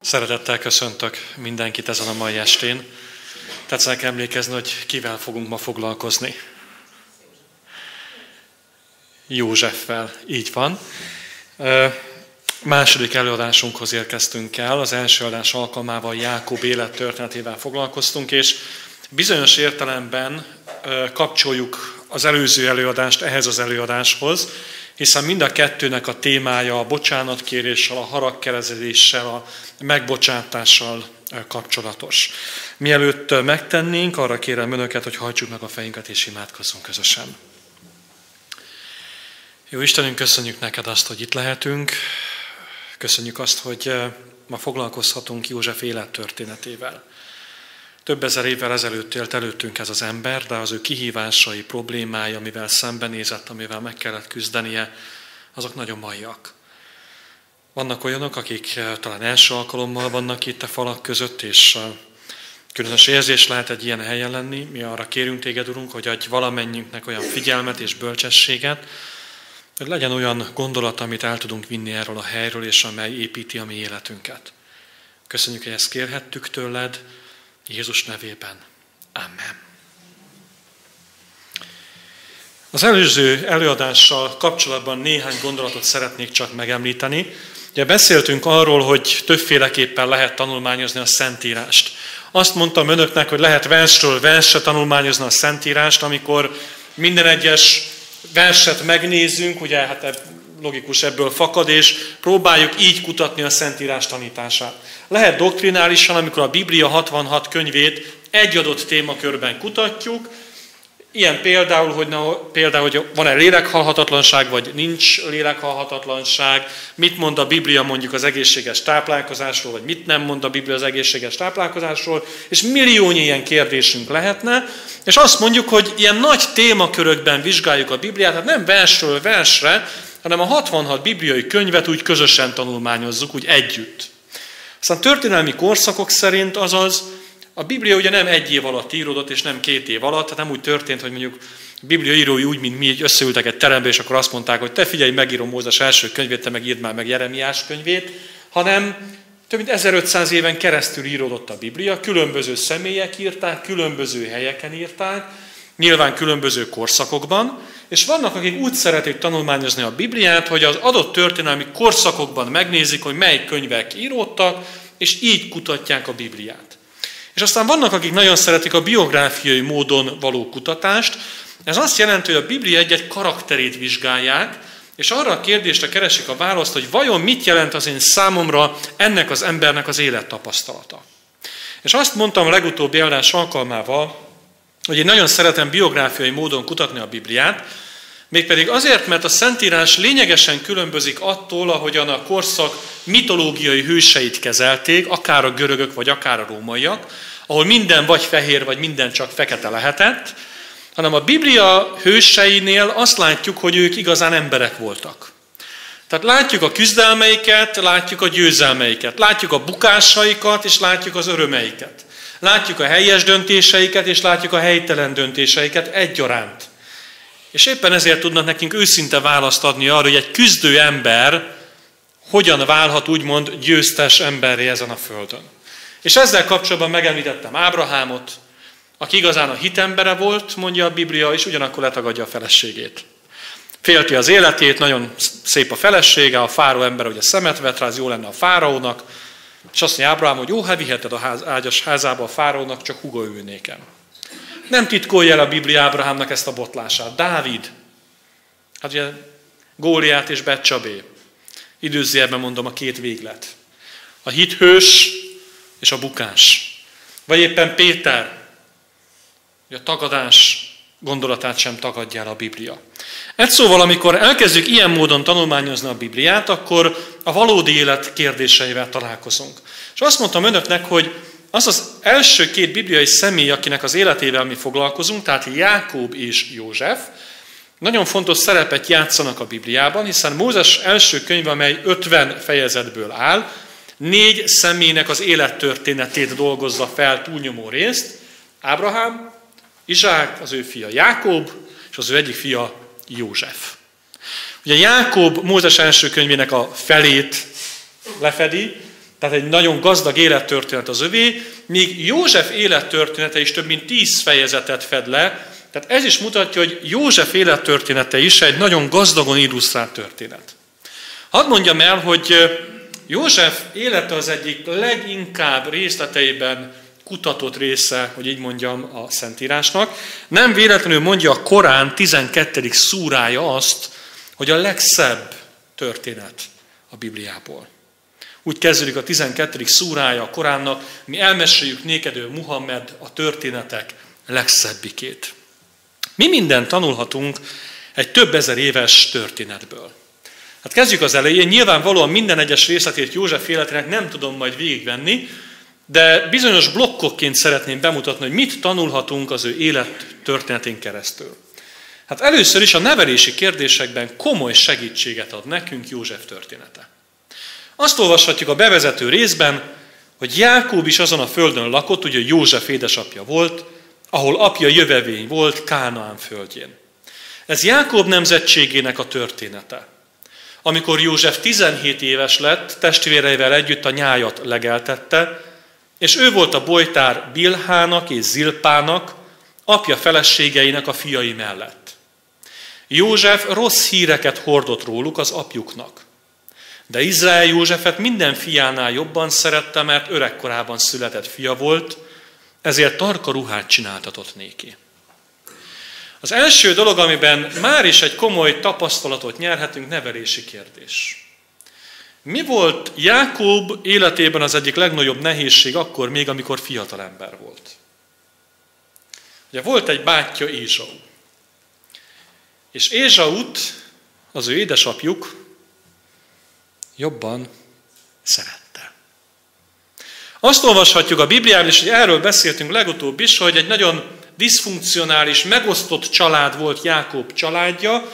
Szeretettel köszöntök mindenkit ezen a mai estén. Tetszenek emlékezni, hogy kivel fogunk ma foglalkozni. Józseffel, így van. Második előadásunkhoz érkeztünk el. Az első adás alkalmával Jákob élettörténetével foglalkoztunk, és bizonyos értelemben kapcsoljuk az előző előadást ehhez az előadáshoz, hiszen mind a kettőnek a témája a bocsánatkéréssel, a haragkerezéssel, a megbocsátással kapcsolatos. Mielőtt megtennénk, arra kérem önöket, hogy hajtsuk meg a fejünket és imádkozzunk közösen. Jó Istenünk, köszönjük neked azt, hogy itt lehetünk. Köszönjük azt, hogy ma foglalkozhatunk József élettörténetével. Több ezer évvel ezelőtt élt előttünk ez az ember, de az ő kihívásai, problémái, amivel szembenézett, amivel meg kellett küzdenie, azok nagyon maiak. Vannak olyanok, akik eh, talán első alkalommal vannak itt a falak között, és eh, különös érzés lehet egy ilyen helyen lenni. Mi arra kérünk téged, Urunk, hogy adj valamennyünknek olyan figyelmet és bölcsességet, hogy legyen olyan gondolat, amit el tudunk vinni erről a helyről, és amely építi a mi életünket. Köszönjük, hogy ezt kérhettük tőled, Jézus nevében. Amen. Az előző előadással kapcsolatban néhány gondolatot szeretnék csak megemlíteni. Ugye beszéltünk arról, hogy többféleképpen lehet tanulmányozni a Szentírást. Azt mondtam önöknek, hogy lehet versről versre tanulmányozni a Szentírást, amikor minden egyes verset megnézzünk, ugye hát logikus ebből fakad, és próbáljuk így kutatni a Szentírás tanítását. Lehet doktrinálisan, amikor a Biblia 66 könyvét egy adott témakörben kutatjuk, Ilyen például, hogy, na, például, hogy van-e lélekhalhatatlanság, vagy nincs lélekhalhatatlanság, mit mond a Biblia mondjuk az egészséges táplálkozásról, vagy mit nem mond a Biblia az egészséges táplálkozásról, és milliónyi ilyen kérdésünk lehetne, és azt mondjuk, hogy ilyen nagy témakörökben vizsgáljuk a Bibliát, tehát nem versről versre, hanem a 66 bibliai könyvet úgy közösen tanulmányozzuk, úgy együtt. Aztán történelmi korszakok szerint azaz a Biblia ugye nem egy év alatt íródott, és nem két év alatt, tehát nem úgy történt, hogy mondjuk a Biblia írói úgy, mint mi, összeültek egy terembe, és akkor azt mondták, hogy te figyelj, megírom Mózes első könyvét, te meg írd már meg Jeremiás könyvét, hanem több mint 1500 éven keresztül íródott a Biblia, különböző személyek írták, különböző helyeken írták, nyilván különböző korszakokban, és vannak, akik úgy szeretik tanulmányozni a Bibliát, hogy az adott történelmi korszakokban megnézik, hogy mely könyvek íródtak, és így kutatják a Bibliát. És aztán vannak, akik nagyon szeretik a biográfiai módon való kutatást. Ez azt jelenti, hogy a Biblia egy-egy karakterét vizsgálják, és arra a kérdésre keresik a választ, hogy vajon mit jelent az én számomra ennek az embernek az élettapasztalata. És azt mondtam a legutóbbi adás alkalmával, hogy én nagyon szeretem biográfiai módon kutatni a Bibliát, mégpedig azért, mert a Szentírás lényegesen különbözik attól, ahogyan a korszak mitológiai hőseit kezelték, akár a görögök, vagy akár a rómaiak, ahol minden vagy fehér, vagy minden csak fekete lehetett, hanem a Biblia hőseinél azt látjuk, hogy ők igazán emberek voltak. Tehát látjuk a küzdelmeiket, látjuk a győzelmeiket, látjuk a bukásaikat, és látjuk az örömeiket. Látjuk a helyes döntéseiket, és látjuk a helytelen döntéseiket egyaránt. És éppen ezért tudnak nekünk őszinte választ adni arra, hogy egy küzdő ember hogyan válhat úgymond győztes emberré ezen a földön. És ezzel kapcsolatban megemlítettem Ábrahámot, aki igazán a hitembere volt, mondja a Biblia, és ugyanakkor letagadja a feleségét. Félti az életét, nagyon szép a felesége, a fáró ember ugye szemet vet rá, az jó lenne a fáraónak, és azt mondja Ábrahám, hogy jó, hát viheted a ház, ágyas házába a fárónak, csak húga ő. Nem titkolja el a Biblia Ábrahámnak ezt a botlását. Dávid, hát ugye Góliát és Becsabé. Időzőjelben mondom a két véglet. A hithős és a bukás. Vagy éppen Péter, a tagadás gondolatát sem tagadja el a Biblia. Egy szóval, amikor elkezdjük ilyen módon tanulmányozni a Bibliát, akkor a valódi élet kérdéseivel találkozunk. És azt mondtam önöknek, hogy az az első két bibliai személy, akinek az életével mi foglalkozunk, tehát Jákob és József, nagyon fontos szerepet játszanak a Bibliában, hiszen Mózes első könyve, amely 50 fejezetből áll, négy személynek az élettörténetét dolgozza fel túlnyomó részt. Ábrahám, Izsák, az ő fia Jákob, és az ő egyik fia József. Ugye Jákob Mózes első könyvének a felét lefedi, tehát egy nagyon gazdag élettörténet az övé, míg József élettörténete is több mint tíz fejezetet fed le, tehát ez is mutatja, hogy József élettörténete is egy nagyon gazdagon illusztrált történet. Hadd mondjam el, hogy József élete az egyik leginkább részleteiben kutatott része, hogy így mondjam, a Szentírásnak. Nem véletlenül mondja a Korán 12. szúrája azt, hogy a legszebb történet a Bibliából. Úgy kezdődik a 12. szúrája a Koránnak, mi elmeséljük néked ő Muhammed a történetek legszebbikét. Mi minden tanulhatunk egy több ezer éves történetből. Hát kezdjük az elején. Nyilvánvalóan minden egyes részletét József életének nem tudom majd végigvenni, de bizonyos blokkokként szeretném bemutatni, hogy mit tanulhatunk az ő élet történetén keresztül. Hát először is a nevelési kérdésekben komoly segítséget ad nekünk József története. Azt olvashatjuk a bevezető részben, hogy Jákób is azon a földön lakott, ugye József édesapja volt, ahol apja jövevény volt Kánaán földjén. Ez Jákob nemzetségének a története. Amikor József 17 éves lett, testvéreivel együtt a nyájat legeltette, és ő volt a bolytár Bilhának és Zilpának, apja feleségeinek a fiai mellett. József rossz híreket hordott róluk az apjuknak. De Izrael Józsefet minden fiánál jobban szerette, mert öregkorában született fia volt, ezért tarka ruhát csináltatott néki. Az első dolog, amiben már is egy komoly tapasztalatot nyerhetünk, nevelési kérdés. Mi volt Jákob életében az egyik legnagyobb nehézség akkor még, amikor fiatal ember volt? Ugye volt egy bátyja Ézsau. És Ézsaut az ő édesapjuk jobban szerette. Azt olvashatjuk a Bibliában, és hogy erről beszéltünk legutóbb is, hogy egy nagyon diszfunkcionális, megosztott család volt Jákob családja,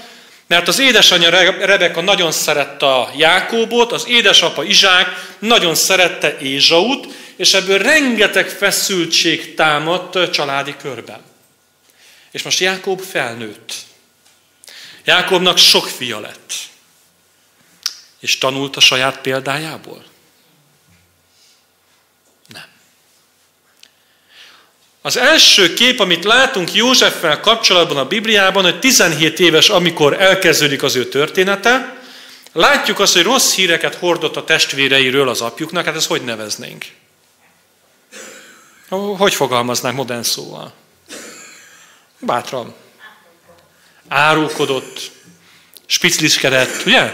mert az édesanyja Rebeka nagyon szerette a Jákóbot, az édesapa Izsák nagyon szerette Ézsaut, és ebből rengeteg feszültség támadt családi körben. És most Jákob felnőtt. Jákobnak sok fia lett. És tanult a saját példájából? Az első kép, amit látunk Józseffel kapcsolatban a Bibliában, hogy 17 éves, amikor elkezdődik az ő története, látjuk azt, hogy rossz híreket hordott a testvéreiről az apjuknak, hát ezt hogy neveznénk? Hogy fogalmaznánk modern szóval? Bátran. Árulkodott, spicliskedett, ugye?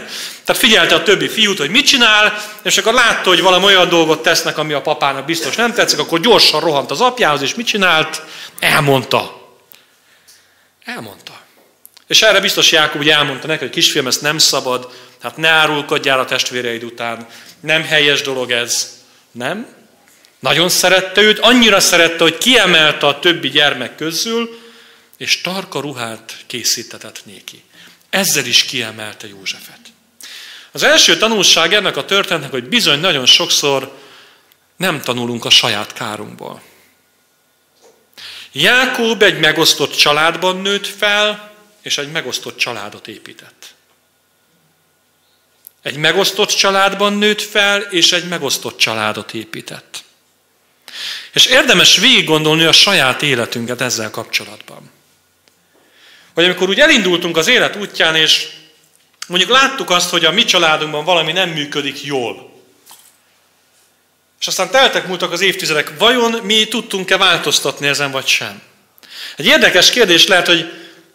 Tehát figyelte a többi fiút, hogy mit csinál, és akkor látta, hogy valami olyan dolgot tesznek, ami a papának biztos nem tetszik, akkor gyorsan rohant az apjához, és mit csinált? Elmondta. Elmondta. És erre biztos Jákob úgy elmondta neki, hogy kisfiam, ezt nem szabad, hát ne árulkodjál a testvéreid után, nem helyes dolog ez. Nem? Nagyon szerette őt, annyira szerette, hogy kiemelte a többi gyermek közül, és tarka ruhát készítetett néki. Ezzel is kiemelte Józsefet. Az első tanulság ennek a történetnek, hogy bizony nagyon sokszor nem tanulunk a saját kárunkból. Jákób egy megosztott családban nőtt fel, és egy megosztott családot épített. Egy megosztott családban nőtt fel, és egy megosztott családot épített. És érdemes végig gondolni a saját életünket ezzel kapcsolatban. Hogy amikor úgy elindultunk az élet útján, és mondjuk láttuk azt, hogy a mi családunkban valami nem működik jól. És aztán teltek múltak az évtizedek, vajon mi tudtunk-e változtatni ezen, vagy sem? Egy érdekes kérdés lehet, hogy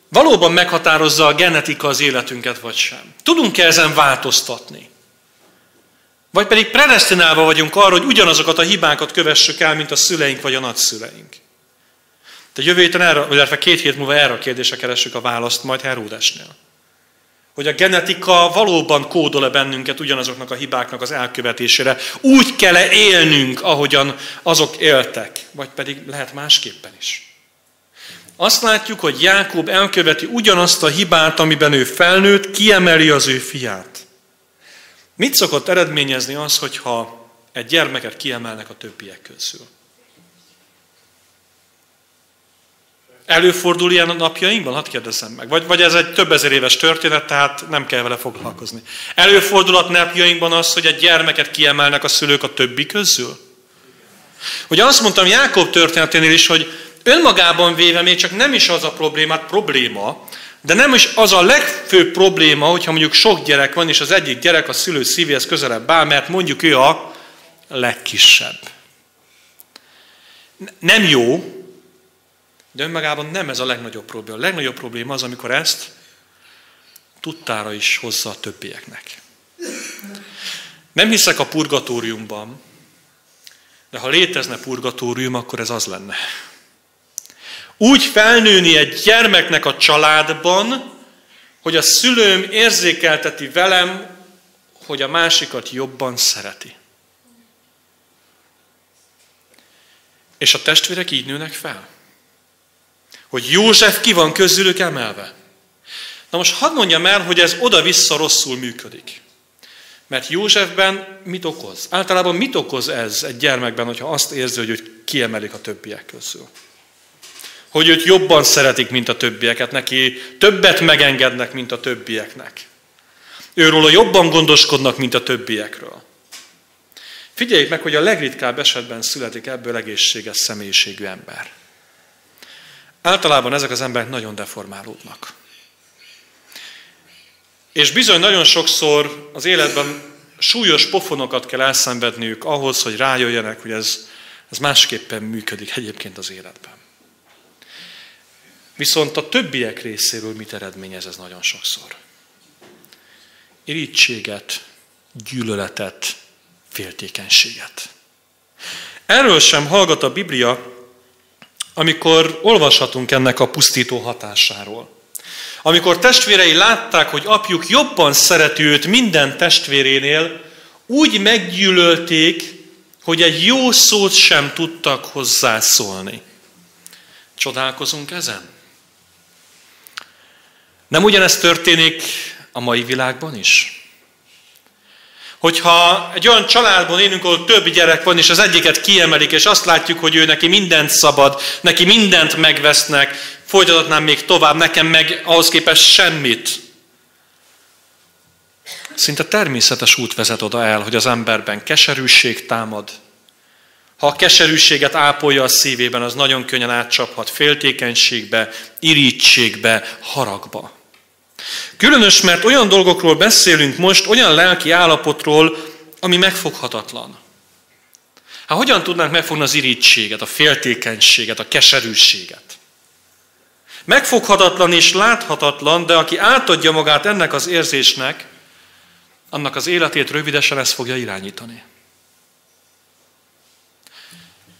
valóban meghatározza a genetika az életünket, vagy sem. Tudunk-e ezen változtatni? Vagy pedig predestinálva vagyunk arra, hogy ugyanazokat a hibákat kövessük el, mint a szüleink vagy a nagyszüleink. De jövő héten erre, illetve két hét múlva erre a kérdésre keressük a választ majd Heródesnél. Hogy a genetika valóban kódol-e bennünket ugyanazoknak a hibáknak az elkövetésére. Úgy kell-e élnünk, ahogyan azok éltek, vagy pedig lehet másképpen is. Azt látjuk, hogy Jákob elköveti ugyanazt a hibát, amiben ő felnőtt, kiemeli az ő fiát. Mit szokott eredményezni az, hogyha egy gyermeket kiemelnek a többiek közül? Előfordul ilyen a napjainkban? Hadd kérdezzem meg. Vagy, vagy ez egy több ezer éves történet, tehát nem kell vele foglalkozni. Előfordulhat napjainkban az, hogy egy gyermeket kiemelnek a szülők a többi közül? Hogy azt mondtam Jákob történeténél is, hogy önmagában véve még csak nem is az a problémát, probléma, de nem is az a legfőbb probléma, hogyha mondjuk sok gyerek van, és az egyik gyerek a szülő szívéhez közelebb áll, mert mondjuk ő a legkisebb. Nem jó, de önmagában nem ez a legnagyobb probléma. A legnagyobb probléma az, amikor ezt tudtára is hozza a többieknek. Nem hiszek a purgatóriumban, de ha létezne purgatórium, akkor ez az lenne. Úgy felnőni egy gyermeknek a családban, hogy a szülőm érzékelteti velem, hogy a másikat jobban szereti. És a testvérek így nőnek fel. Hogy József ki van közülük emelve. Na most hadd mondjam el, hogy ez oda-vissza rosszul működik. Mert Józsefben mit okoz? Általában mit okoz ez egy gyermekben, hogyha azt érzi, hogy őt kiemelik a többiek közül? Hogy őt jobban szeretik, mint a többieket, neki többet megengednek, mint a többieknek. Őről jobban gondoskodnak, mint a többiekről. Figyeljék meg, hogy a legritkább esetben születik ebből egészséges személyiségű ember. Általában ezek az emberek nagyon deformálódnak. És bizony nagyon sokszor az életben súlyos pofonokat kell elszenvedniük ahhoz, hogy rájöjjenek, hogy ez, ez másképpen működik egyébként az életben. Viszont a többiek részéről mit eredményez ez nagyon sokszor? Irítséget, gyűlöletet, féltékenységet. Erről sem hallgat a Biblia, amikor olvashatunk ennek a pusztító hatásáról. Amikor testvérei látták, hogy apjuk jobban szereti őt minden testvérénél, úgy meggyűlölték, hogy egy jó szót sem tudtak hozzászólni. Csodálkozunk ezen? Nem ugyanezt történik a mai világban is? Hogyha egy olyan családban élünk, ahol több gyerek van, és az egyiket kiemelik, és azt látjuk, hogy ő neki mindent szabad, neki mindent megvesznek, folytathatnám még tovább, nekem meg ahhoz képest semmit. Szinte természetes út vezet oda el, hogy az emberben keserűség támad. Ha a keserűséget ápolja a szívében, az nagyon könnyen átcsaphat féltékenységbe, irítségbe, haragba. Különös, mert olyan dolgokról beszélünk most, olyan lelki állapotról, ami megfoghatatlan. Hát hogyan tudnánk megfogni az irítséget, a féltékenységet, a keserűséget? Megfoghatatlan és láthatatlan, de aki átadja magát ennek az érzésnek, annak az életét rövidesen ezt fogja irányítani.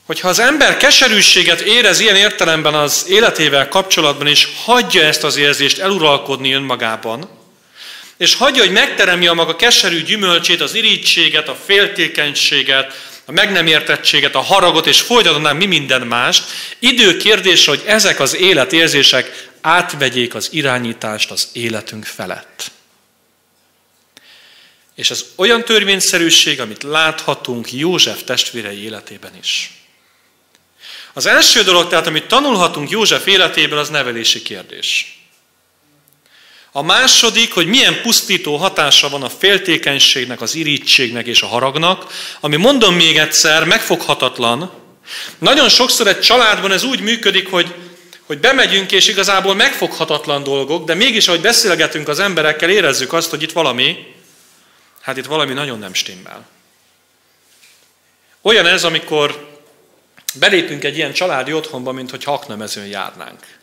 Hogyha az ember keserűséget érez ilyen értelemben az életével kapcsolatban, és hagyja ezt az érzést eluralkodni önmagában, és hagyja, hogy megteremje a maga keserű gyümölcsét, az irítséget, a féltékenységet, a meg nem értettséget, a haragot, és folytatnám mi minden mást, idő kérdése, hogy ezek az életérzések átvegyék az irányítást az életünk felett. És ez olyan törvényszerűség, amit láthatunk József testvérei életében is. Az első dolog, tehát amit tanulhatunk József életéből, az nevelési kérdés. A második, hogy milyen pusztító hatása van a féltékenységnek, az irítségnek és a haragnak, ami mondom még egyszer, megfoghatatlan. Nagyon sokszor egy családban ez úgy működik, hogy, hogy bemegyünk, és igazából megfoghatatlan dolgok, de mégis, ahogy beszélgetünk az emberekkel, érezzük azt, hogy itt valami, hát itt valami nagyon nem stimmel. Olyan ez, amikor belépünk egy ilyen családi otthonba, mint hogy aknamezőn járnánk.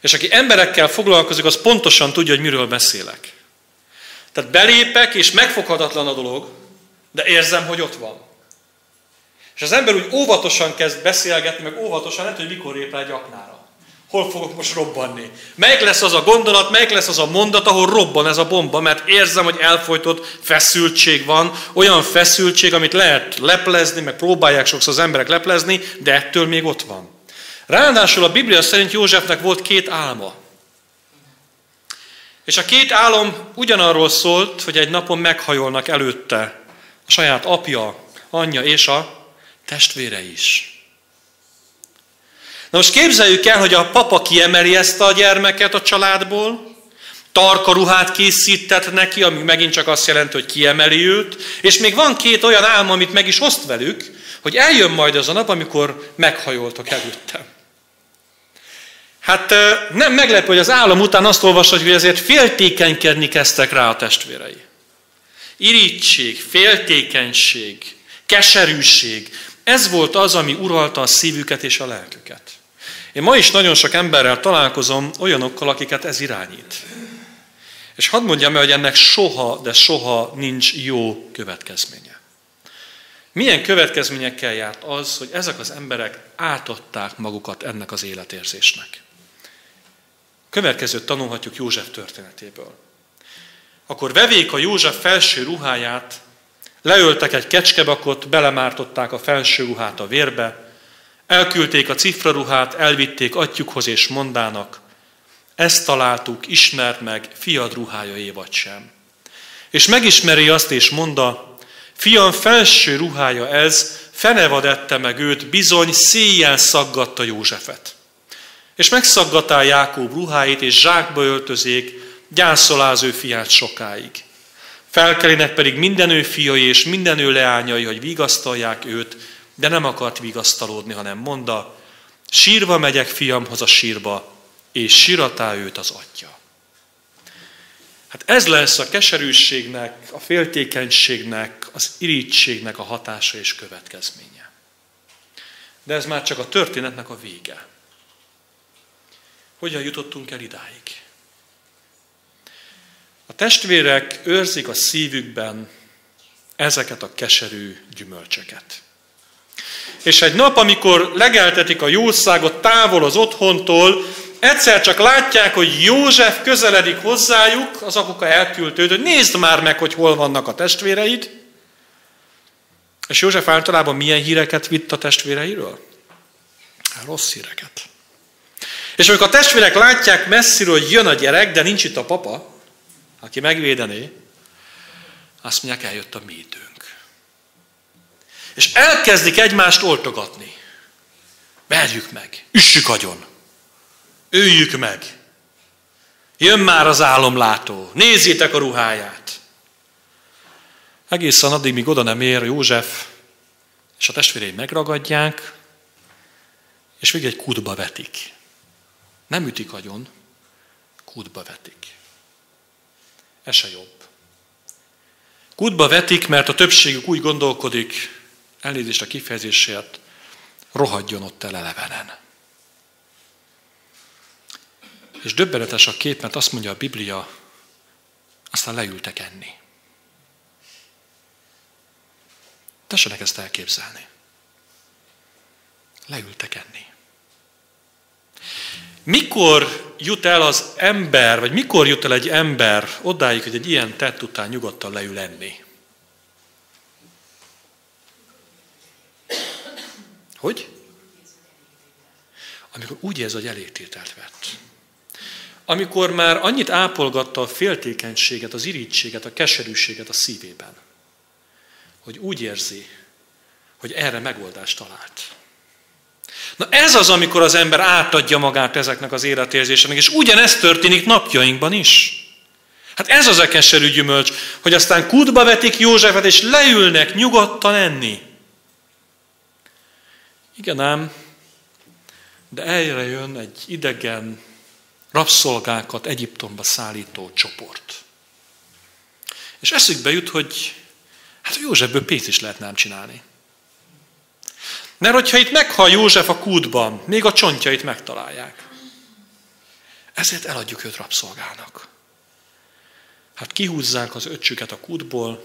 És aki emberekkel foglalkozik, az pontosan tudja, hogy miről beszélek. Tehát belépek, és megfoghatatlan a dolog, de érzem, hogy ott van. És az ember úgy óvatosan kezd beszélgetni, meg óvatosan, lehet, hogy mikor lép egy aknára. Hol fogok most robbanni? Melyik lesz az a gondolat, melyik lesz az a mondat, ahol robban ez a bomba, mert érzem, hogy elfolytott feszültség van, olyan feszültség, amit lehet leplezni, meg próbálják sokszor az emberek leplezni, de ettől még ott van. Ráadásul a Biblia szerint Józsefnek volt két álma. És a két álom ugyanarról szólt, hogy egy napon meghajolnak előtte a saját apja, anyja és a testvére is. Na most képzeljük el, hogy a papa kiemeli ezt a gyermeket a családból, tarka ruhát készített neki, ami megint csak azt jelenti, hogy kiemeli őt, és még van két olyan álma, amit meg is oszt velük, hogy eljön majd az a nap, amikor meghajoltok előttem. Hát nem meglepő, hogy az álom után azt olvasod, hogy ezért féltékenykedni kezdtek rá a testvérei. Irítség, féltékenység, keserűség, ez volt az, ami uralta a szívüket és a lelküket. Én ma is nagyon sok emberrel találkozom olyanokkal, akiket ez irányít. És hadd mondjam el, hogy ennek soha, de soha nincs jó következménye. Milyen következményekkel járt az, hogy ezek az emberek átadták magukat ennek az életérzésnek? Következőt tanulhatjuk József történetéből. Akkor vevék a József felső ruháját, leöltek egy kecskebakot, belemártották a felső ruhát a vérbe, elküldték a cifraruhát, elvitték atyukhoz és mondának, ezt találtuk, ismert meg, fiad ruhája vagy sem. És megismeri azt, és mondta, fiam felső ruhája ez, fenevad ette meg őt, bizony széjjel szaggatta Józsefet. És megszaggatál Jákób ruháit, és zsákba öltözék, gyászolá az ő fiát sokáig. Felkelének pedig minden ő fiai és minden ő leányai, hogy vigasztalják őt, de nem akart vigasztalódni, hanem mondta, sírva megyek fiamhoz a sírba, és siratá őt az atya. Hát ez lesz a keserűségnek, a féltékenységnek, az irítségnek a hatása és következménye. De ez már csak a történetnek a vége. Hogyan jutottunk el idáig? A testvérek őrzik a szívükben ezeket a keserű gyümölcseket. És egy nap, amikor legeltetik a jószágot távol az otthontól, egyszer csak látják, hogy József közeledik hozzájuk, az apuka elküldte őt, hogy nézd már meg, hogy hol vannak a testvéreid. És József általában milyen híreket vitt a testvéreiről? Hát rossz híreket. És amikor a testvérek látják messziről, hogy jön a gyerek, de nincs itt a papa, aki megvédené, azt mondják, eljött a mi időnk. És elkezdik egymást oltogatni. Verjük meg, üssük agyon. Öljük meg. Jön már az álomlátó, nézzétek a ruháját. Egészen addig, míg oda nem ér József, és a testvérei megragadják, és végig egy kútba vetik. Nem ütik agyon, kútba vetik. Ez se jobb. Kútba vetik, mert a többségük úgy gondolkodik, elnézést a kifejezésért, rohadjon ott el elevenen. És döbbenetes a kép, mert azt mondja a Biblia, aztán leültek enni. Tessenek ezt elképzelni. Leültek enni. Mikor jut el az ember, vagy mikor jut el egy ember odáig, hogy egy ilyen tett után nyugodtan leül enni? Hogy? Amikor úgy érzi, hogy elégtételt vett amikor már annyit ápolgatta a féltékenységet, az irítséget, a keserűséget a szívében, hogy úgy érzi, hogy erre megoldást talált. Na ez az, amikor az ember átadja magát ezeknek az életérzéseknek, és ugyanezt történik napjainkban is. Hát ez az a keserű gyümölcs, hogy aztán kútba vetik Józsefet, és leülnek nyugodtan enni. Igen ám, de erre jön egy idegen, rabszolgákat Egyiptomba szállító csoport. És eszükbe jut, hogy hát a Józsefből pénzt is lehetne ám csinálni. Mert hogyha itt meghal József a kútban, még a csontjait megtalálják. Ezért eladjuk őt rabszolgának. Hát kihúzzák az öcsüket a kútból,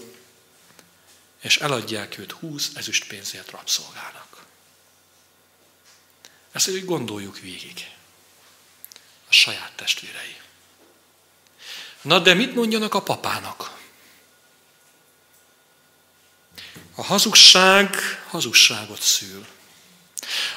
és eladják őt húsz ezüst pénzért rabszolgának. Ezt úgy gondoljuk végig a saját testvérei. Na de mit mondjanak a papának? A hazugság hazugságot szül.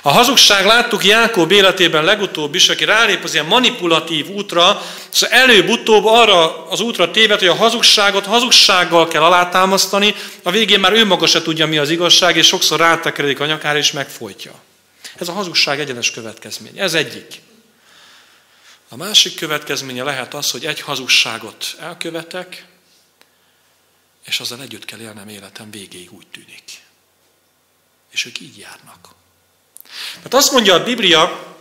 A hazugság láttuk Jákob életében legutóbb is, aki rálép az ilyen manipulatív útra, szóval előbb-utóbb arra az útra téved, hogy a hazugságot hazugsággal kell alátámasztani, a végén már ő maga se tudja, mi az igazság, és sokszor rátekeredik a nyakára, és megfojtja. Ez a hazugság egyenes következmény. Ez egyik. A másik következménye lehet az, hogy egy hazugságot elkövetek, és azzal együtt kell élnem életem végéig úgy tűnik. És ők így járnak. Mert azt mondja a Biblia,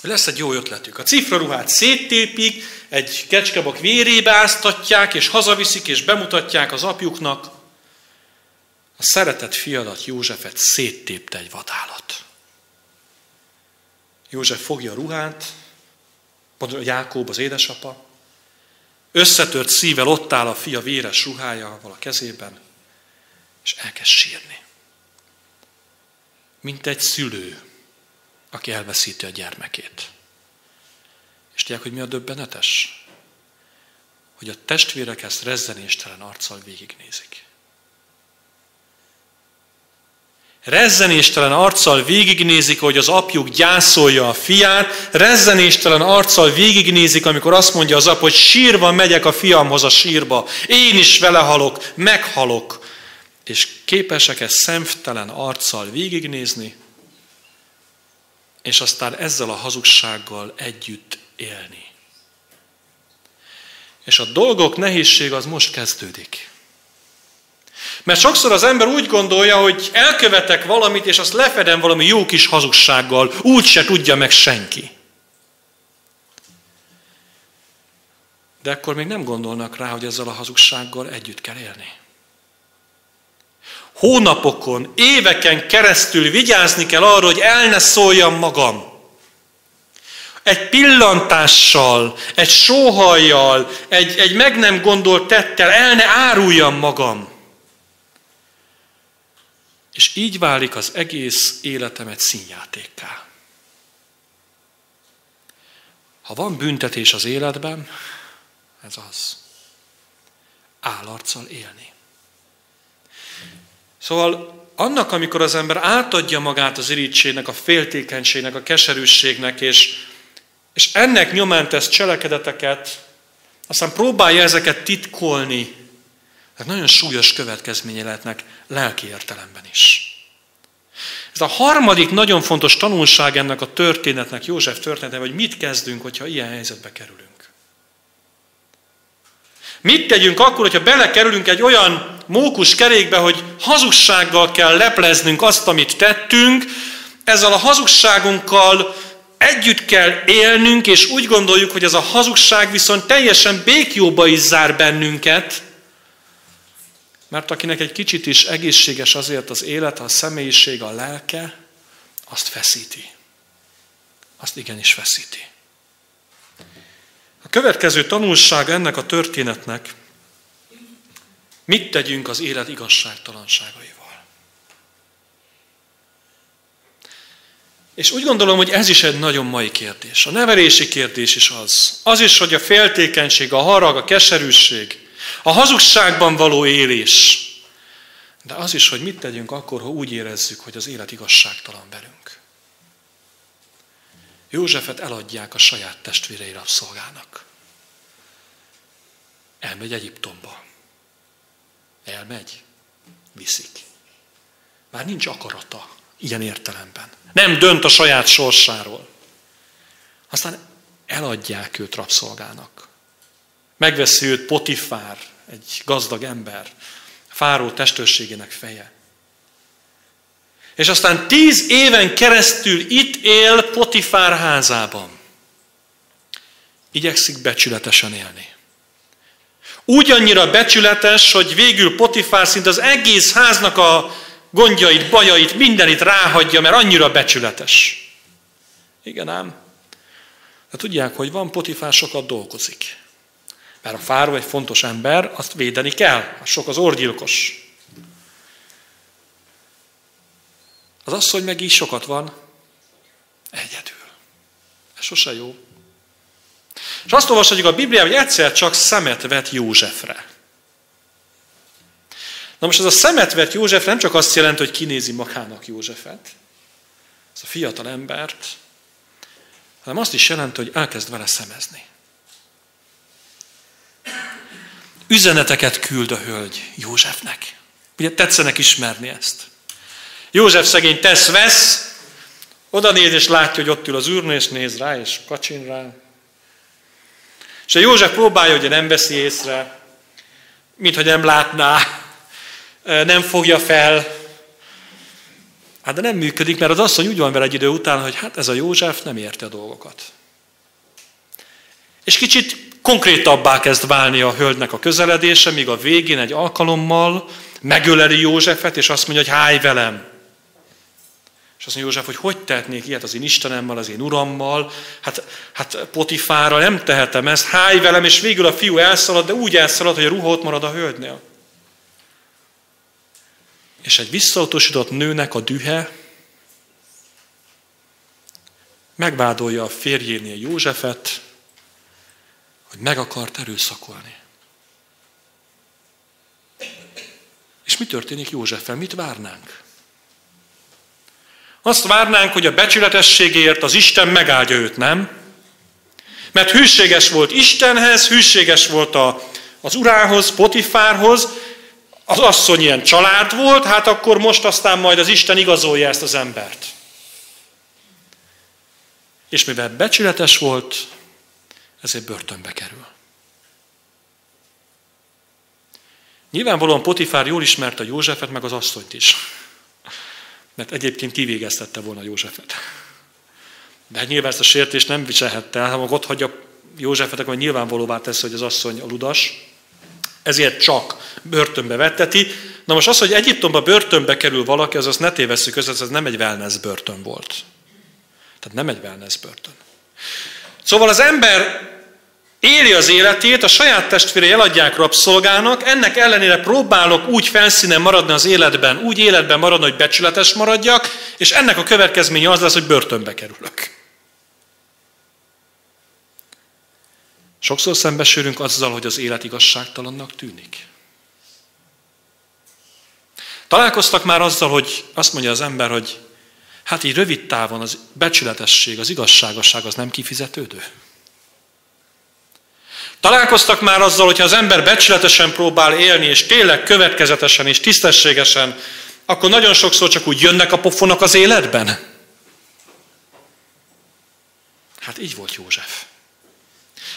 hogy lesz egy jó ötletük. A cifraruhát széttépik, egy kecskebak vérébe áztatják, és hazaviszik, és bemutatják az apjuknak. A szeretett fiadat, Józsefet széttépte egy vadállat. József fogja a ruhát, Jákob, az édesapa, összetört szívvel ott áll a fia véres ruhájával a kezében, és elkezd sírni. Mint egy szülő, aki elveszíti a gyermekét. És tudják, hogy mi a döbbenetes? Hogy a testvérek ezt rezzenéstelen arccal végignézik. Rezzenéstelen arccal végignézik, hogy az apjuk gyászolja a fiát, rezzenéstelen arccal végignézik, amikor azt mondja az ap, hogy sírva megyek a fiamhoz a sírba, én is vele halok, meghalok. És képesek ezt szemtelen arccal végignézni, és aztán ezzel a hazugsággal együtt élni. És a dolgok nehézség az most kezdődik. Mert sokszor az ember úgy gondolja, hogy elkövetek valamit, és azt lefedem valami jó kis hazugsággal, úgy se tudja meg senki. De akkor még nem gondolnak rá, hogy ezzel a hazugsággal együtt kell élni. Hónapokon, éveken keresztül vigyázni kell arra, hogy el ne szóljam magam. Egy pillantással, egy sóhajjal, egy, egy meg nem gondolt tettel el ne áruljam magam. És így válik az egész életem egy színjátékká. Ha van büntetés az életben, ez az. Állarccal élni. Szóval annak, amikor az ember átadja magát az irítségnek, a féltékenységnek, a keserűségnek, és, és ennek nyomán tesz cselekedeteket, aztán próbálja ezeket titkolni, tehát nagyon súlyos következménye lehetnek lelki értelemben is. Ez a harmadik nagyon fontos tanulság ennek a történetnek, József története, hogy mit kezdünk, hogyha ilyen helyzetbe kerülünk. Mit tegyünk akkor, hogyha belekerülünk egy olyan mókus kerékbe, hogy hazugsággal kell lepleznünk azt, amit tettünk, ezzel a hazugságunkkal együtt kell élnünk, és úgy gondoljuk, hogy ez a hazugság viszont teljesen békjóba is zár bennünket, mert akinek egy kicsit is egészséges azért az élet, a személyiség, a lelke, azt feszíti. Azt igenis feszíti. A következő tanulság ennek a történetnek, mit tegyünk az élet igazságtalanságaival. És úgy gondolom, hogy ez is egy nagyon mai kérdés. A nevelési kérdés is az. Az is, hogy a féltékenység, a harag, a keserűség, a hazugságban való élés. De az is, hogy mit tegyünk akkor, ha úgy érezzük, hogy az élet igazságtalan velünk. Józsefet eladják a saját testvérei rabszolgának. Elmegy Egyiptomba. Elmegy. Viszik. Már nincs akarata ilyen értelemben. Nem dönt a saját sorsáról. Aztán eladják őt rabszolgának. Megveszi őt Potifár, egy gazdag ember, fáró testőrségének feje. És aztán tíz éven keresztül itt él Potifár házában. Igyekszik becsületesen élni. Úgy annyira becsületes, hogy végül Potifár szinte az egész háznak a gondjait, bajait, mindenit ráhagyja, mert annyira becsületes. Igen ám. De tudják, hogy van, Potifár sokat dolgozik. Mert a fáró egy fontos ember, azt védeni kell. Sok az orgyilkos. Az asszony meg így sokat van egyedül. Ez sose jó. És azt olvashatjuk a Bibliában, hogy egyszer csak szemet vet Józsefre. Na most ez a szemet vet József nem csak azt jelenti, hogy kinézi magának Józsefet, ez a fiatal embert, hanem azt is jelenti, hogy elkezd vele szemezni. Üzeneteket küld a hölgy Józsefnek. Ugye tetszenek ismerni ezt. József szegény tesz-vesz, Oda néz, és látja, hogy ott ül az űrnő, és néz rá, és kacsin rá. És a József próbálja, hogy nem veszi észre, mintha nem látná, nem fogja fel. Hát de nem működik, mert az asszony úgy van vele egy idő után, hogy hát ez a József nem érte a dolgokat. És kicsit konkrétabbá kezd válni a hölgynek a közeledése, míg a végén egy alkalommal megöleli Józsefet, és azt mondja, hogy háj velem. És azt mondja József, hogy hogy tehetnék ilyet az én Istenemmel, az én urammal, hát, hát Potifára nem tehetem ezt, háj velem, és végül a fiú elszalad, de úgy elszalad, hogy a ruha ott marad a hölgynél. És egy visszautasított nőnek a dühe megvádolja a férjénél Józsefet, hogy meg akart erőszakolni. És mi történik Józseffel? Mit várnánk? Azt várnánk, hogy a becsületességért az Isten megáldja őt, nem? Mert hűséges volt Istenhez, hűséges volt a, az urához, Potifárhoz, az asszony ilyen család volt, hát akkor most aztán majd az Isten igazolja ezt az embert. És mivel becsületes volt, ezért börtönbe kerül. Nyilvánvalóan Potifár jól ismerte Józsefet, meg az asszonyt is. Mert egyébként kivégeztette volna Józsefet. De hát nyilván ezt a sértést nem viselhette el, hanem ott hagyja Józsefet, akkor nyilvánvalóvá tesz, hogy az asszony a ludas, ezért csak börtönbe vetteti. Na most az, hogy Egyiptomba börtönbe kerül valaki, az azt ne tévesszük között, ez nem egy wellness börtön volt. Tehát nem egy wellness börtön. Szóval az ember éli az életét, a saját testvére eladják rabszolgának, ennek ellenére próbálok úgy felszínen maradni az életben, úgy életben maradni, hogy becsületes maradjak, és ennek a következménye az lesz, hogy börtönbe kerülök. Sokszor szembesülünk azzal, hogy az élet igazságtalannak tűnik. Találkoztak már azzal, hogy azt mondja az ember, hogy hát így rövid távon az becsületesség, az igazságosság az nem kifizetődő. Találkoztak már azzal, hogyha az ember becsületesen próbál élni, és tényleg következetesen és tisztességesen, akkor nagyon sokszor csak úgy jönnek a pofonok az életben. Hát így volt József.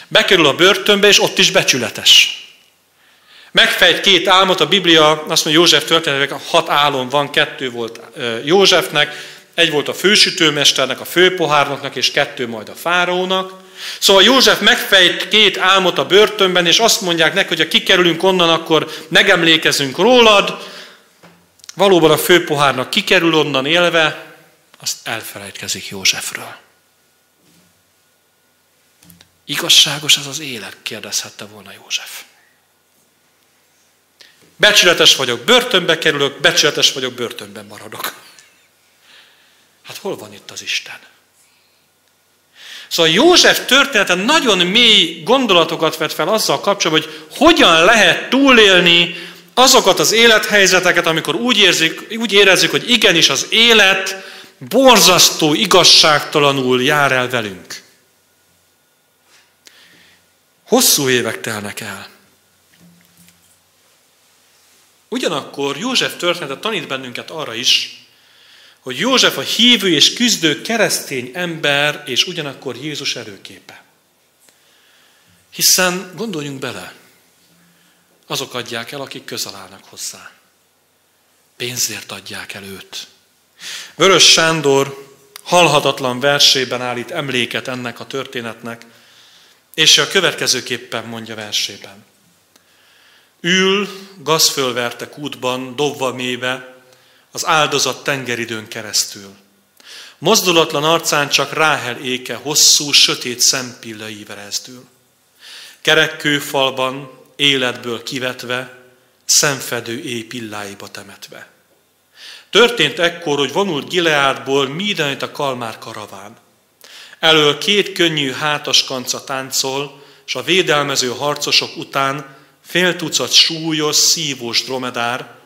Bekerül a börtönbe, és ott is becsületes. Megfejt két álmot, a Biblia azt mondja, József történetek, hat álom van, kettő volt Józsefnek, egy volt a fősütőmesternek, a főpohárnoknak, és kettő majd a fáraónak. Szóval József megfejt két álmot a börtönben, és azt mondják neki, hogy ha kikerülünk onnan, akkor megemlékezünk rólad. Valóban a főpohárnak kikerül onnan élve, azt elfelejtkezik Józsefről. Igazságos ez az élet, kérdezhette volna József. Becsületes vagyok, börtönbe kerülök, becsületes vagyok, börtönben maradok. Hát hol van itt az Isten? Szóval József története nagyon mély gondolatokat vet fel azzal kapcsolatban, hogy hogyan lehet túlélni azokat az élethelyzeteket, amikor úgy, érzik, úgy érezzük, hogy igenis az élet borzasztó, igazságtalanul jár el velünk. Hosszú évek telnek el. Ugyanakkor József története tanít bennünket arra is, hogy József a hívő és küzdő keresztény ember, és ugyanakkor Jézus előképe. Hiszen gondoljunk bele, azok adják el, akik közel állnak hozzá. Pénzért adják el őt. Vörös Sándor halhatatlan versében állít emléket ennek a történetnek, és a következőképpen mondja versében. Ül, gazfölverte kútban, dobva mébe, az áldozat tengeridőn keresztül. Mozdulatlan arcán csak Ráhel éke hosszú, sötét szempillai íverezdül. Kerekkőfalban, életből kivetve, szemfedő éj pilláiba temetve. Történt ekkor, hogy vonult Gileádból mindenit a kalmár karaván. Elől két könnyű hátaskanca táncol, s a védelmező harcosok után fél tucat súlyos, szívós dromedár,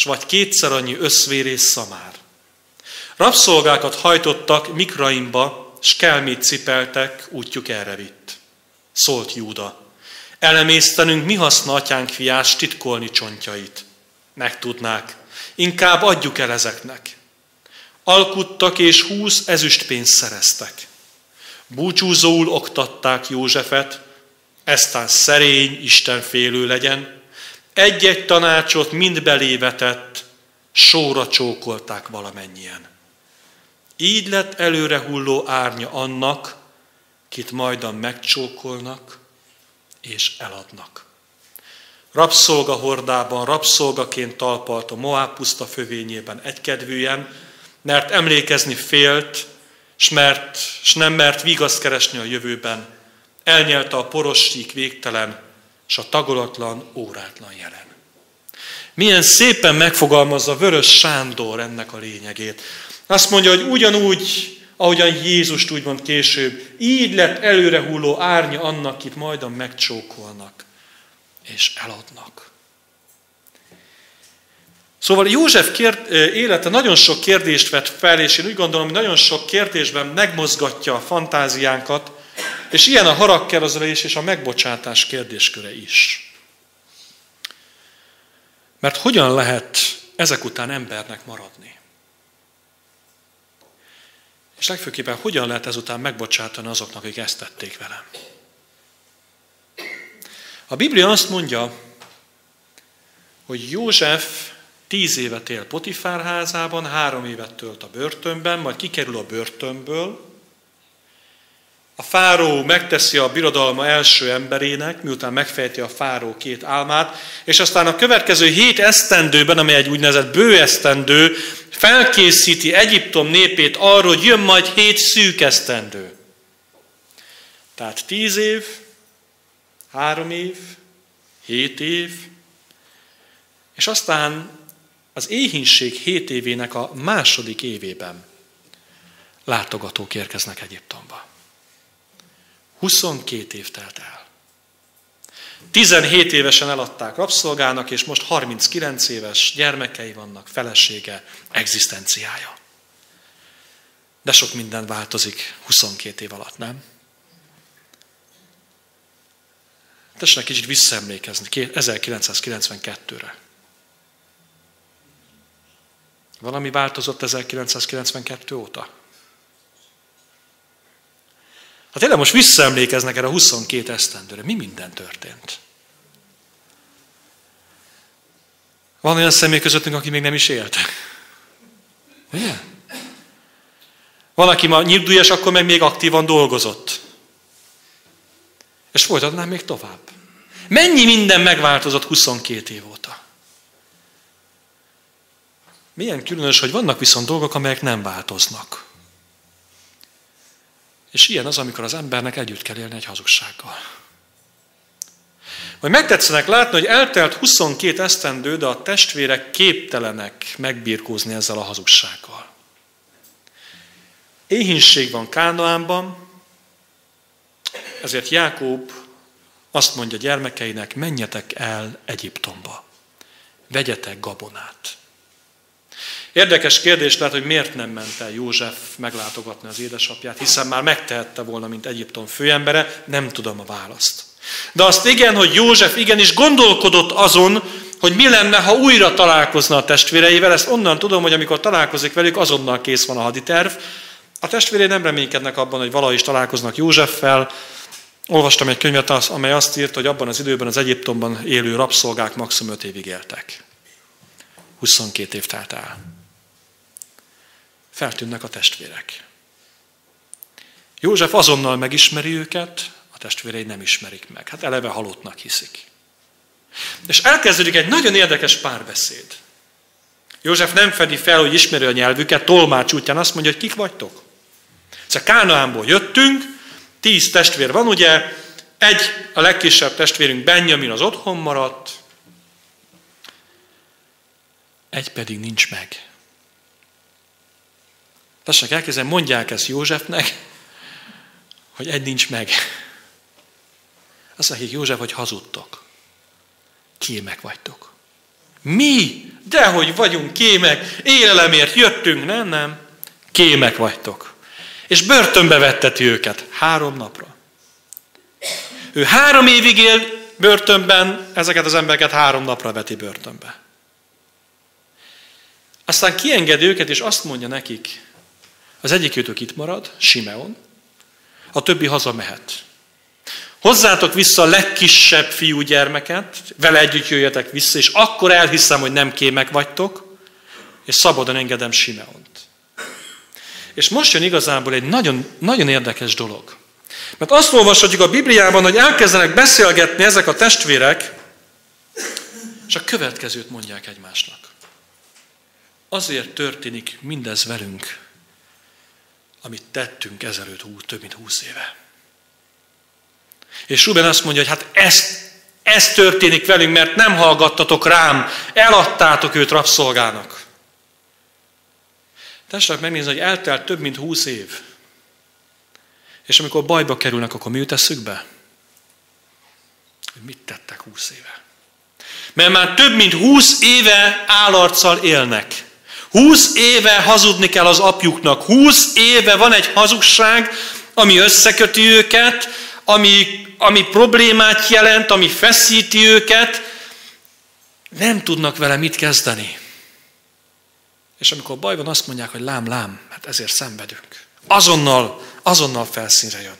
s vagy kétszer annyi összvér és szamár. Rabszolgákat hajtottak Mikraimba, s kelmét cipeltek, útjuk erre vitt. Szólt Júda. Elemésztenünk mi haszna atyánk fiás titkolni csontjait. Megtudnák. Inkább adjuk el ezeknek. Alkuttak és húsz ezüstpénzt szereztek. Búcsúzóul oktatták Józsefet, eztán szerény, istenfélő legyen. Egy-egy tanácsot mind belévetett, sóra csókolták valamennyien. Így lett előre hulló árnya annak, kit majdan megcsókolnak és eladnak. Rabszolga hordában, rabszolgaként talpalt a Moab puszta fövényében egykedvűen, mert emlékezni félt, s, mert, s nem mert vigaszt keresni a jövőben, elnyelte a porosík végtelen, s a tagolatlan, órátlan jelen. Milyen szépen megfogalmazza Vörös Sándor ennek a lényegét. Azt mondja, hogy ugyanúgy, ahogyan Jézust úgy mond később, így lett előre hulló árnya annak, akit majdan megcsókolnak és eladnak. Szóval József kérd, élete nagyon sok kérdést vet fel, és én úgy gondolom, hogy nagyon sok kérdésben megmozgatja a fantáziánkat, és ilyen a haragkerozolás és a megbocsátás kérdésköre is. Mert hogyan lehet ezek után embernek maradni? És legfőképpen hogyan lehet ezután megbocsátani azoknak, akik ezt tették velem? A Biblia azt mondja, hogy József tíz évet él Potifár házában, három évet tölt a börtönben, majd kikerül a börtönből. A fáró megteszi a birodalma első emberének, miután megfejti a fáró két álmát, és aztán a következő hét esztendőben, amely egy úgynevezett bő esztendő, felkészíti Egyiptom népét arról, hogy jön majd hét szűk esztendő. Tehát tíz év, három év, hét év, és aztán az éhínség hét évének a második évében látogatók érkeznek Egyiptomba. 22 év telt el. 17 évesen eladták rabszolgának, és most 39 éves gyermekei vannak, felesége, egzisztenciája. De sok minden változik 22 év alatt, nem? Tessenek kicsit visszaemlékezni 1992-re. Valami változott 1992 óta? Hát tényleg most visszaemlékeznek erre a 22 esztendőre. Mi minden történt? Van olyan személy közöttünk, aki még nem is élt. Ugye? Van, aki ma nyugdíjas, akkor meg még aktívan dolgozott. És folytatnám még tovább. Mennyi minden megváltozott 22 év óta? Milyen különös, hogy vannak viszont dolgok, amelyek nem változnak. És ilyen az, amikor az embernek együtt kell élni egy hazugsággal. Vagy megtetszenek látni, hogy eltelt 22 esztendő, de a testvérek képtelenek megbírkózni ezzel a hazugsággal. Éhínség van Kánaánban, ezért Jákób azt mondja gyermekeinek, menjetek el Egyiptomba, vegyetek gabonát. Érdekes kérdés lehet, hogy miért nem ment el József meglátogatni az édesapját, hiszen már megtehette volna, mint Egyiptom főembere, nem tudom a választ. De azt igen, hogy József igenis gondolkodott azon, hogy mi lenne, ha újra találkozna a testvéreivel. Ezt onnan tudom, hogy amikor találkozik velük, azonnal kész van a haditerv. A testvérei nem reménykednek abban, hogy valahogy is találkoznak Józseffel. Olvastam egy könyvet, amely azt írt, hogy abban az időben az Egyiptomban élő rabszolgák maximum 5 évig éltek. 22 év telt el feltűnnek a testvérek. József azonnal megismeri őket, a testvérei nem ismerik meg. Hát eleve halottnak hiszik. És elkezdődik egy nagyon érdekes párbeszéd. József nem fedi fel, hogy ismeri a nyelvüket, tolmács útján azt mondja, hogy kik vagytok. Szóval Kánaánból jöttünk, tíz testvér van, ugye, egy, a legkisebb testvérünk Benjamin az otthon maradt, egy pedig nincs meg. Tessék elkezdeni, mondják ezt Józsefnek, hogy egy nincs meg. Azt mondják József, hogy hazudtok. Kémek vagytok. Mi? Dehogy vagyunk kémek, élelemért jöttünk, nem, nem. Kémek vagytok. És börtönbe vetteti őket három napra. Ő három évig él börtönben, ezeket az embereket három napra veti börtönbe. Aztán kiengedi őket, és azt mondja nekik, az egyikőtök itt marad, Simeon, a többi hazamehet. Hozzátok vissza a legkisebb fiúgyermeket, vele együtt jöjjetek vissza, és akkor elhiszem, hogy nem kémek vagytok, és szabadon engedem Simeont. És most jön igazából egy nagyon, nagyon érdekes dolog. Mert azt olvashatjuk a Bibliában, hogy elkezdenek beszélgetni ezek a testvérek, és a következőt mondják egymásnak. Azért történik mindez velünk, amit tettünk ezelőtt hú, több mint húsz éve. És Ruben azt mondja, hogy hát ez, ez történik velünk, mert nem hallgattatok rám, eladtátok őt rabszolgának. Tessék megnézni, hogy eltelt több mint húsz év. És amikor bajba kerülnek, akkor mi jut eszükbe? Hogy mit tettek húsz éve? Mert már több mint húsz éve állarccal élnek. Húsz éve hazudni kell az apjuknak. Húsz éve van egy hazugság, ami összeköti őket, ami, ami problémát jelent, ami feszíti őket. Nem tudnak vele mit kezdeni. És amikor baj van, azt mondják, hogy lám, lám, hát ezért szenvedünk. Azonnal, azonnal felszínre jön.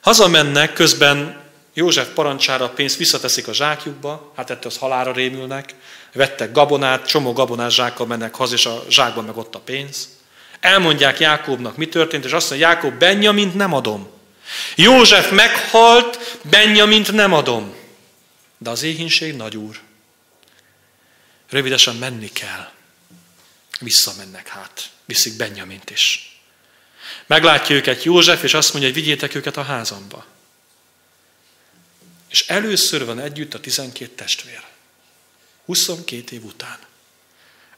Hazamennek, közben József parancsára a pénzt visszateszik a zsákjukba, hát ettől az halára rémülnek, vettek gabonát, csomó gabonás zsákkal mennek haza, és a zsákban meg ott a pénz. Elmondják Jákobnak, mi történt, és azt mondja, Jákob, Benjamint nem adom. József meghalt, Benjamint nem adom. De az éhínség nagy úr. Rövidesen menni kell. Visszamennek hát, viszik Benjamint is. Meglátja őket József, és azt mondja, hogy vigyétek őket a házamba. És először van együtt a 12 testvér. 22 év után.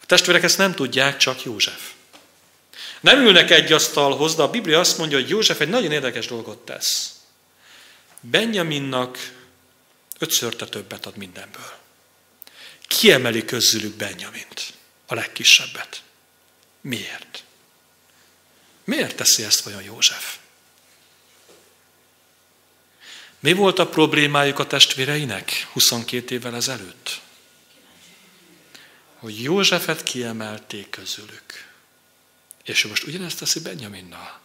A testvérek ezt nem tudják, csak József. Nem ülnek egy asztalhoz, de a Biblia azt mondja, hogy József egy nagyon érdekes dolgot tesz. Benjaminnak ötszörte többet ad mindenből. Kiemeli közülük Benjamint, a legkisebbet. Miért? Miért teszi ezt vajon József? Mi volt a problémájuk a testvéreinek 22 évvel ezelőtt? Hogy Józsefet kiemelték közülük. És most ugyanezt teszi Benjaminnal.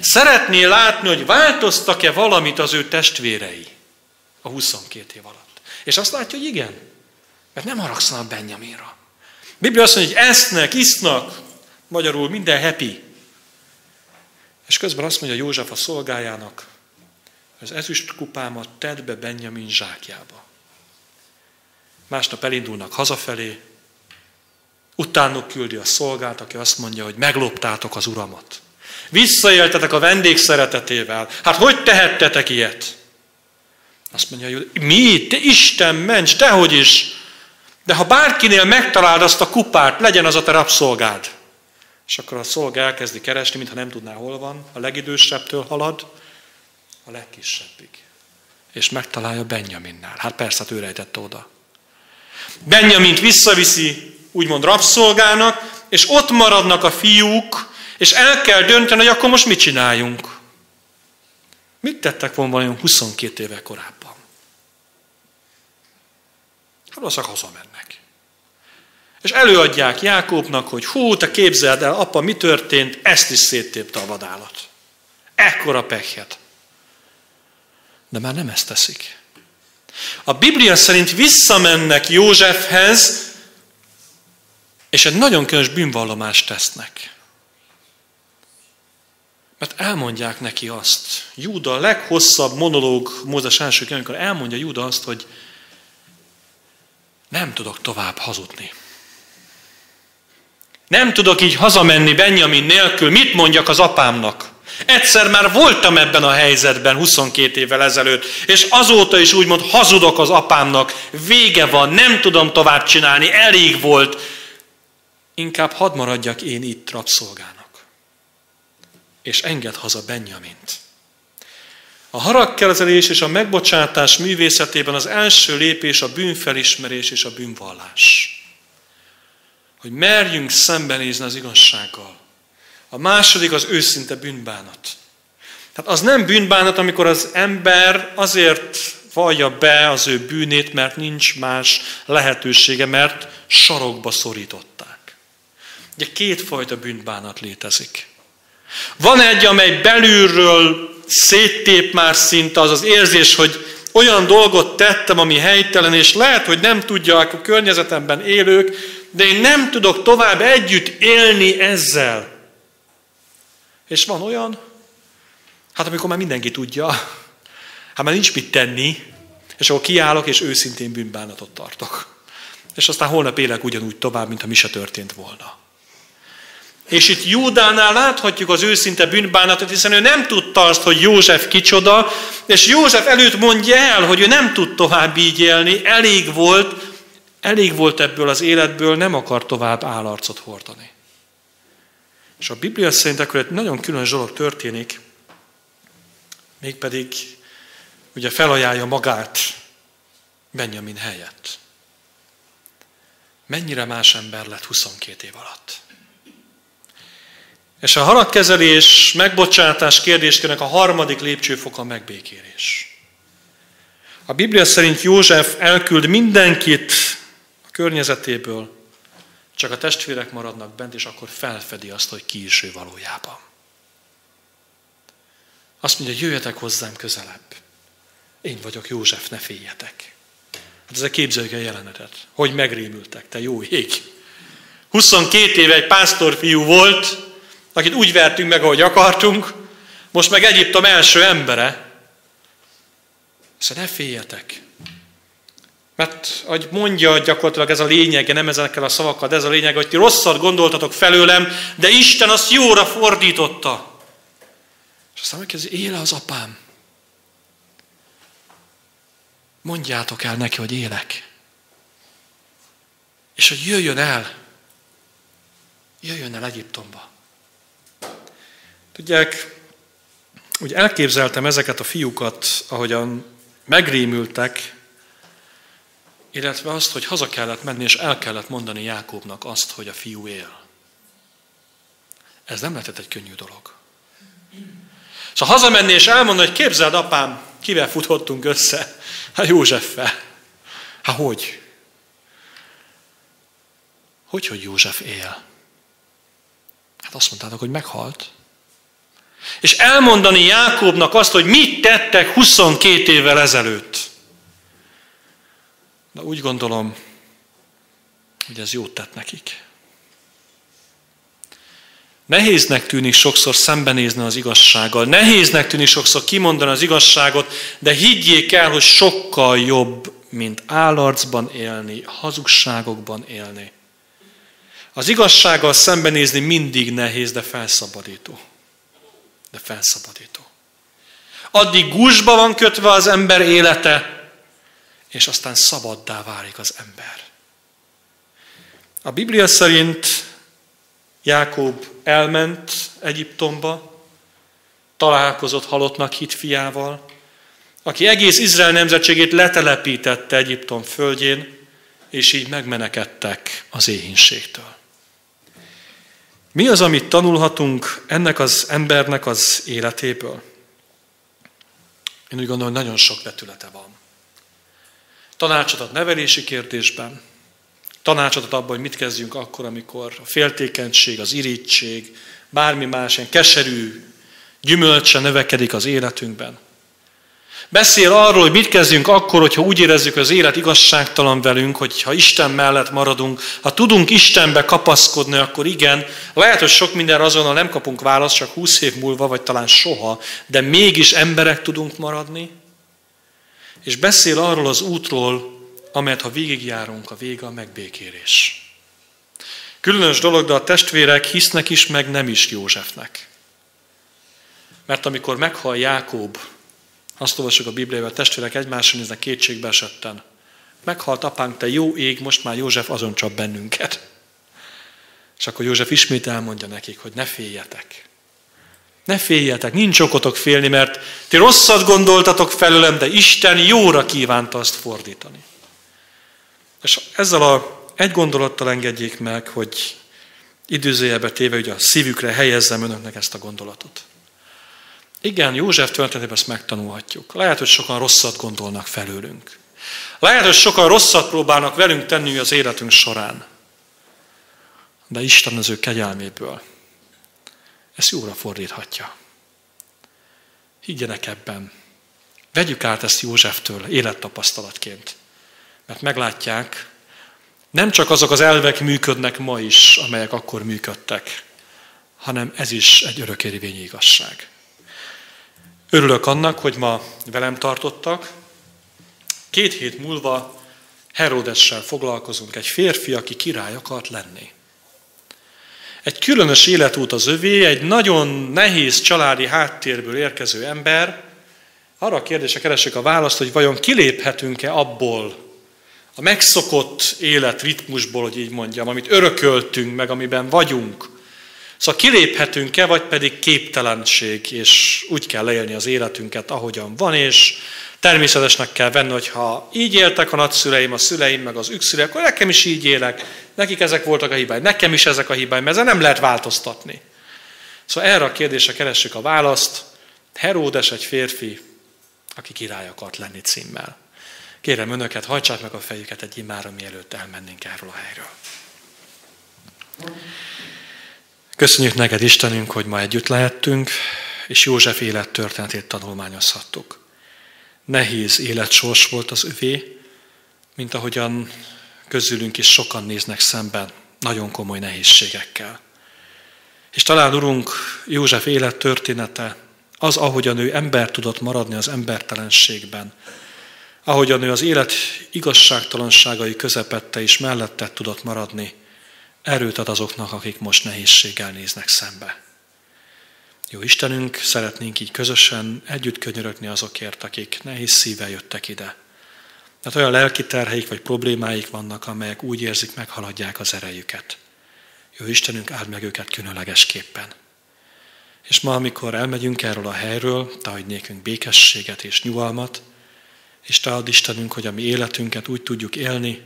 Szeretné látni, hogy változtak-e valamit az ő testvérei a 22 év alatt. És azt látja, hogy igen. Mert nem haragszanak Benjaminra. Biblia azt mondja, hogy esznek, isznak, magyarul minden happy. És közben azt mondja József a szolgájának, az ezüst kupámat tedd be Benjamin zsákjába. Másnap elindulnak hazafelé, utánuk küldi a szolgát, aki azt mondja, hogy megloptátok az uramat. Visszaéltetek a vendég szeretetével. Hát hogy tehettetek ilyet? Azt mondja, hogy mi? Te Isten ments, tehogy is. De ha bárkinél megtaláld azt a kupát, legyen az a te rabszolgád. És akkor a szolga elkezdi keresni, mintha nem tudná, hol van. A legidősebbtől halad, a legkisebbig. És megtalálja Benjaminnál. Hát persze, hát ő rejtette oda. Benjamint visszaviszi, úgymond rabszolgának, és ott maradnak a fiúk, és el kell dönteni, hogy akkor most mit csináljunk. Mit tettek volna olyan 22 éve korábban? Hát az hazamennek. És előadják Jákóbnak, hogy hú, te képzeld el, apa, mi történt, ezt is széttépte a vadállat. Ekkora pekhet de már nem ezt teszik. A Biblia szerint visszamennek Józsefhez, és egy nagyon különös bűnvallomást tesznek. Mert elmondják neki azt. Júda a leghosszabb monológ Mózes első amikor elmondja Júda azt, hogy nem tudok tovább hazudni. Nem tudok így hazamenni Benjamin nélkül. Mit mondjak az apámnak? Egyszer már voltam ebben a helyzetben 22 évvel ezelőtt, és azóta is úgymond hazudok az apámnak, vége van, nem tudom tovább csinálni, elég volt. Inkább hadd maradjak én itt rabszolgának. És enged haza Benjamint. A haragkezelés és a megbocsátás művészetében az első lépés a bűnfelismerés és a bűnvallás. Hogy merjünk szembenézni az igazsággal. A második az őszinte bűnbánat. Tehát az nem bűnbánat, amikor az ember azért vallja be az ő bűnét, mert nincs más lehetősége, mert sarokba szorították. Ugye kétfajta bűnbánat létezik. Van egy, amely belülről széttép már szinte az az érzés, hogy olyan dolgot tettem, ami helytelen, és lehet, hogy nem tudják a környezetemben élők, de én nem tudok tovább együtt élni ezzel. És van olyan, hát amikor már mindenki tudja, hát már nincs mit tenni, és akkor kiállok, és őszintén bűnbánatot tartok. És aztán holnap élek ugyanúgy tovább, mintha mi se történt volna. És itt Júdánál láthatjuk az őszinte bűnbánatot, hiszen ő nem tudta azt, hogy József kicsoda, és József előtt mondja el, hogy ő nem tud tovább így élni, elég volt, elég volt ebből az életből, nem akar tovább állarcot hordani. És a Biblia szerint akkor egy nagyon különös dolog történik, mégpedig ugye felajánlja magát Benjamin helyett. Mennyire más ember lett 22 év alatt. És a haragkezelés, megbocsátás kérdéskönek a harmadik lépcsőfok a megbékélés. A Biblia szerint József elküld mindenkit a környezetéből, csak a testvérek maradnak bent, és akkor felfedi azt, hogy ki is ő valójában. Azt mondja, jöjjetek hozzám közelebb. Én vagyok József, ne féljetek. Hát ezzel képzeljük a jelenetet. Hogy megrémültek, te jó ég. 22 éve egy pásztorfiú volt, akit úgy vertünk meg, ahogy akartunk, most meg Egyiptom első embere. Szóval ne féljetek. Mert, ahogy mondja gyakorlatilag ez a lényege, nem ezekkel a szavakkal, de ez a lényeg, hogy ti rosszat gondoltatok felőlem, de Isten azt jóra fordította. És aztán megkérdezi, éle az apám. Mondjátok el neki, hogy élek. És hogy jöjjön el. Jöjjön el Egyiptomba. Tudják, úgy elképzeltem ezeket a fiúkat, ahogyan megrémültek, illetve azt, hogy haza kellett menni, és el kellett mondani Jákobnak azt, hogy a fiú él. Ez nem lehetett egy könnyű dolog. Szóval hazamenni és elmondani, hogy képzeld apám, kivel futottunk össze? Hát Józseffel. Hát hogy? Hogy, hogy József él? Hát azt mondtátok, hogy meghalt. És elmondani Jákobnak azt, hogy mit tettek 22 évvel ezelőtt. De úgy gondolom, hogy ez jót tett nekik. Nehéznek tűnik sokszor szembenézni az igazsággal, nehéznek tűnik sokszor kimondani az igazságot, de higgyék el, hogy sokkal jobb, mint állarcban élni, hazugságokban élni. Az igazsággal szembenézni mindig nehéz, de felszabadító. De felszabadító. Addig gúzsba van kötve az ember élete, és aztán szabaddá válik az ember. A Biblia szerint Jákob elment Egyiptomba, találkozott halottnak hit fiával, aki egész Izrael nemzetségét letelepítette Egyiptom földjén, és így megmenekedtek az éhínségtől. Mi az, amit tanulhatunk ennek az embernek az életéből? Én úgy gondolom, nagyon sok vetülete van. Tanácsot ad nevelési kérdésben, tanácsot ad abban, hogy mit kezdjünk akkor, amikor a féltékenység, az irítség, bármi más ilyen keserű gyümölcse növekedik az életünkben. Beszél arról, hogy mit kezdjünk akkor, hogyha úgy érezzük, hogy az élet igazságtalan velünk, hogy ha Isten mellett maradunk, ha tudunk Istenbe kapaszkodni, akkor igen, lehet, hogy sok mindenre azonnal nem kapunk választ, csak húsz év múlva, vagy talán soha, de mégis emberek tudunk maradni. És beszél arról az útról, amelyet ha végigjárunk, a vége a megbékélés. Különös dolog, de a testvérek hisznek is, meg nem is Józsefnek. Mert amikor meghal Jákob, azt olvasjuk a Bibliában, testvérek egymásra néznek kétségbe esetten. Meghalt apánk, te jó ég, most már József azon csap bennünket. És akkor József ismét elmondja nekik, hogy ne féljetek. Ne féljetek, nincs okotok félni, mert ti rosszat gondoltatok felőlem, de Isten jóra kívánta azt fordítani. És ezzel a egy gondolattal engedjék meg, hogy időzőjelbe téve, hogy a szívükre helyezzem önöknek ezt a gondolatot. Igen, József történetében ezt megtanulhatjuk. Lehet, hogy sokan rosszat gondolnak felőlünk. Lehet, hogy sokan rosszat próbálnak velünk tenni az életünk során. de Isten az ő kegyelméből ezt jóra fordíthatja. Higgyenek ebben. Vegyük át ezt Józseftől élettapasztalatként. Mert meglátják, nem csak azok az elvek működnek ma is, amelyek akkor működtek, hanem ez is egy örökérvényi igazság. Örülök annak, hogy ma velem tartottak. Két hét múlva Herodessel foglalkozunk, egy férfi, aki király akart lenni. Egy különös életút az övé, egy nagyon nehéz családi háttérből érkező ember. Arra a kérdésre keresek a választ, hogy vajon kiléphetünk-e abból, a megszokott élet ritmusból, hogy így mondjam, amit örököltünk, meg amiben vagyunk. Szóval kiléphetünk-e, vagy pedig képtelenség, és úgy kell leélni az életünket, ahogyan van, és természetesnek kell venni, hogy ha így éltek a nagyszüleim, a szüleim, meg az ükszüleim, akkor nekem is így élek, nekik ezek voltak a hibáim, nekem is ezek a hibáim, mert ezzel nem lehet változtatni. Szóval erre a kérdésre keressük a választ. Heródes egy férfi, aki király akart lenni címmel. Kérem önöket, hajtsák meg a fejüket egy imára, mielőtt elmennénk erről a helyről. Köszönjük neked, Istenünk, hogy ma együtt lehettünk, és József élettörténetét tanulmányozhattuk. Nehéz életsors volt az övé, mint ahogyan közülünk is sokan néznek szemben nagyon komoly nehézségekkel. És talán, Urunk, József élettörténete az, ahogyan ő ember tudott maradni az embertelenségben, ahogyan ő az élet igazságtalanságai közepette is mellette tudott maradni, erőt ad azoknak, akik most nehézséggel néznek szembe. Jó Istenünk, szeretnénk így közösen együtt könyörögni azokért, akik nehéz szívvel jöttek ide. Tehát olyan lelki terheik vagy problémáik vannak, amelyek úgy érzik, meghaladják az erejüket. Jó Istenünk, áld meg őket különlegesképpen. És ma, amikor elmegyünk erről a helyről, te adj nékünk békességet és nyugalmat, és te ad Istenünk, hogy a mi életünket úgy tudjuk élni,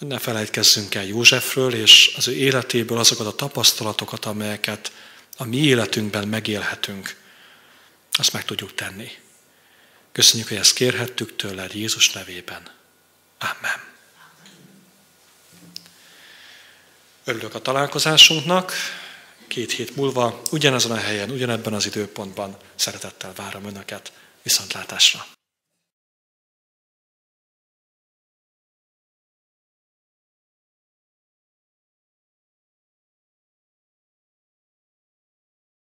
ne felejtkezzünk el Józsefről, és az ő életéből azokat a tapasztalatokat, amelyeket a mi életünkben megélhetünk, azt meg tudjuk tenni. Köszönjük, hogy ezt kérhettük tőled Jézus nevében. Amen. Örülök a találkozásunknak. Két hét múlva ugyanazon a helyen, ugyanebben az időpontban szeretettel várom Önöket. Viszontlátásra!